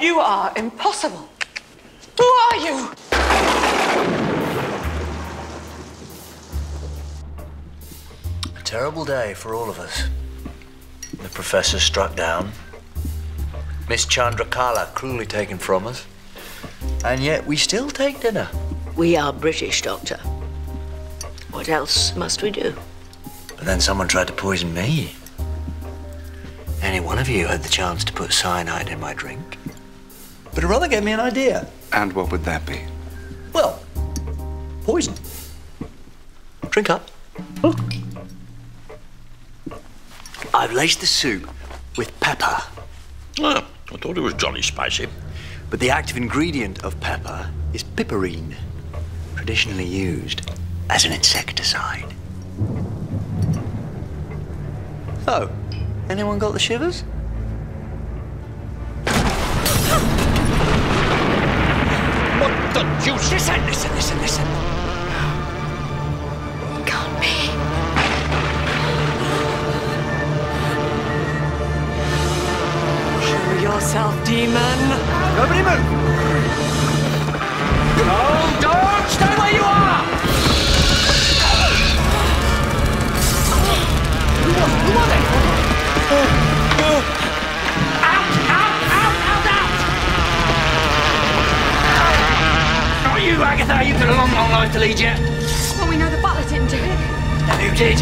You are impossible. Who are you? A terrible day for all of us. The professor struck down. Miss Chandrakala cruelly taken from us. And yet we still take dinner. We are British, Doctor. What else must we do? But then someone tried to poison me. Any one of you had the chance to put cyanide in my drink. But it rather gave me an idea. And what would that be? Well, poison. Drink up. Oh. I've laced the soup with pepper. Oh, I thought it was jolly spicy. But the active ingredient of pepper is piperine, traditionally used as an insecticide. Oh, anyone got the shivers? What the? Listen, listen, listen, listen. Can't be. Show yourself, demon. Nobody move. Agatha. You've got a long, long life to lead yet. Well, we know the butler didn't do it. No, you did.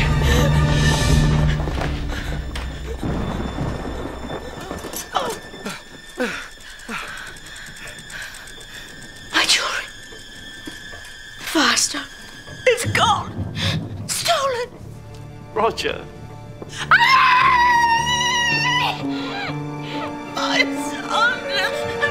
My jewelry. Faster. It's gone. Stolen. Roger. Ah! My son.